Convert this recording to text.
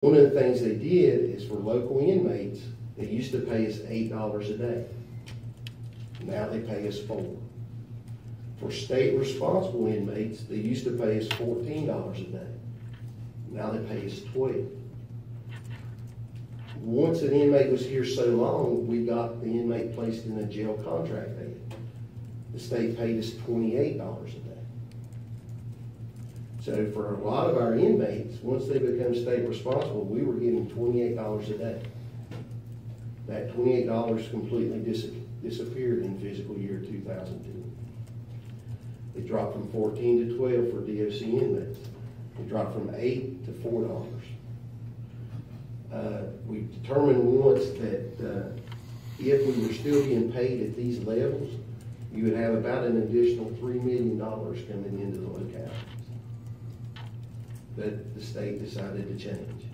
One of the things they did is for local inmates, they used to pay us eight dollars a day. Now they pay us four. For state responsible inmates, they used to pay us fourteen dollars a day. Now they pay us twelve. Once an inmate was here so long, we got the inmate placed in a jail contract bed. The state paid us twenty-eight dollars a day. So for a lot of our inmates, once they become state responsible, we were getting twenty-eight dollars a day. That twenty-eight dollars completely dis- disappeared in fiscal year two thousand two. It dropped from fourteen to twelve for DOC inmates. It dropped from eight to four dollars. Uh, we determined once that, uh, if we were still being paid at these levels, you would have about an additional three million dollars coming into the localities. But the state decided to change.